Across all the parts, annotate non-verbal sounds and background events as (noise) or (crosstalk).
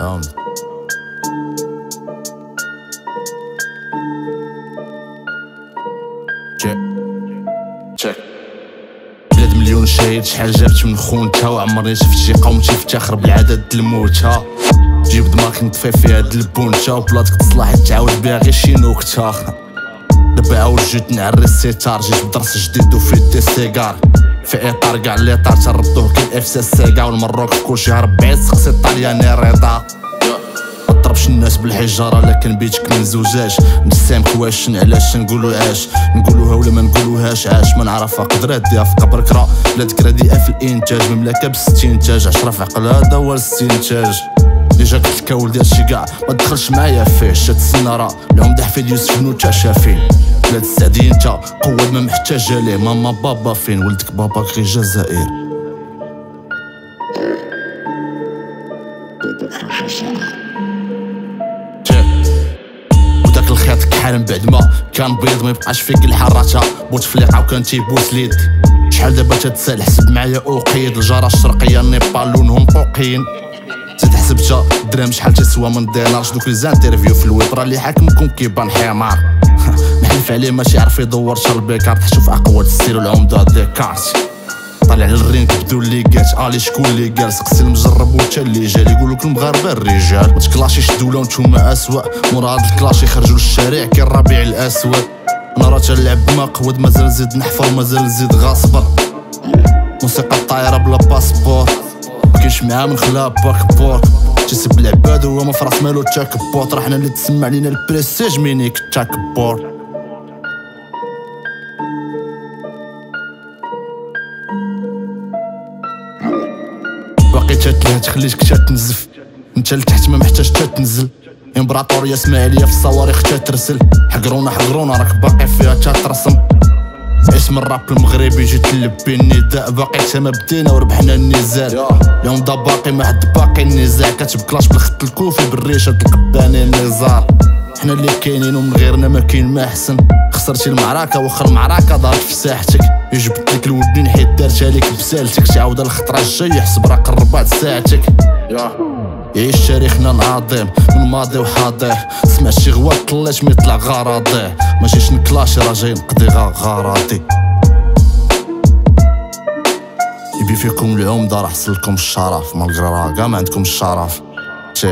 Um. بلاد مليون شهيد شحال جابت من خونتها وعمرني شفت شي قوم تيفتخر بالعدد الموتها جيب دماغك نطفي في هاد البونتا وبلاصتك تصلح تعاود بيها غير شي نكتة. دابا عاود جيت نعري الستار جيت بدرس جديد وفيت دي سيجار في إطار كاع لي طار تردوه كي اف سي سيكا والمروك كلشي هرب بعيد سقسي الطالياني رضا. ضربش الناس بالحجارة لكن بيتك من زوجاج نسامك واش علاش نقولو عاش؟ نقولوها ولا ما نقولوهاش؟ عاش ما نعرفها قدرات ديها في قبر كرا بلا ذكرى ديها في الإنتاج مملكة باستنتاج عشرة في عقل هذا هو الاستنتاج ديجا قلت الكول ديال شي كاع. ما تدخلش معايا فيه. شات السنارة. العمده حفيد يوسف نوتا شافين بلاد السعدي انت. قوة ما محتاجة ليه. ماما بابا فين؟ ولدك بابا غير جزائر. وداك الخيط كحال بعد ما كان بيض ما يبقاش فيك الحراته بوتفليقه وكان تيبوس ليد. شحال دابا تتسال حسب معايا؟ أوقيد. الجارة الشرقية نيبال لونهم قوقين زيد حسبتها درهم شحال تيسوى من دينار. شدوك لي زانترفيو في الويب راه اللي حاكمكم كيبان حمار. (laughs) نحلف عليه ماشي يعرف يدور شر بيكارت شوف أقوى السير والعمده ديكارت طالع للرينك بدو اللي قات آلي شكون اللي قال؟ سقسي المجرب وتا اللي جا يقولوك المغاربة الرجال. ما تكلاشيش دوله وانتوما أسوأ. مورا هاد الكلاش يخرجوا للشارع كي الربيع الأسود. أنا راه تنلعب ما قود مازال نزيد نحفر ومازال نزيد غاصبر. موسيقى الطايرة بلا باسبور. مكاينش معاه من خلا باك بورك تيسب العباد هو ما فراس مالو تاك بوت. راه حنا اللي تسمع لينا البريستيج مينيك تاك بورك باقي تتلها تخليك تنزف انت لتحت ما محتاج تنزل. امبراطورية اسماعيلية في الصواريخ تترسل. حقرونا حقرونا راك باقي فيها تترسم. اسم الراب المغربي جيت نلبي النداء باقي تما بدينا وربحنا النزال. دا باقي ما حد باقي النزاع كتبكلاش بالخط الكوفي بالريشة القباني النزار. حنا اللي كاينين ومن غيرنا ما كاين ما أحسن. خسرتي المعركة واخا المعركة دارت في ساحتك. يجبد لك الودين حيت دارتها ليك بسالتك. تعاود الخطرة الجاية حسب راه قربات ساعتك. يعيش تاريخنا العظيم من ماضي وحاضر. سمع شي غوات طلعت ما يطلع غراضي ماشيش نكلاشي راه جاي نقضي غراضي يبي فيكم العمدة راه حصل لكم الشرف. مالغرا راه كاع ما عندكم الشرف.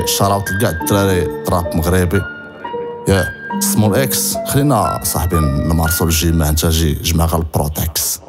شراوت لكاع الدراري راب مغربي. يا سمول إكس خلينا صاحبي نمارسو الجيم انت جي جمع البروتكس.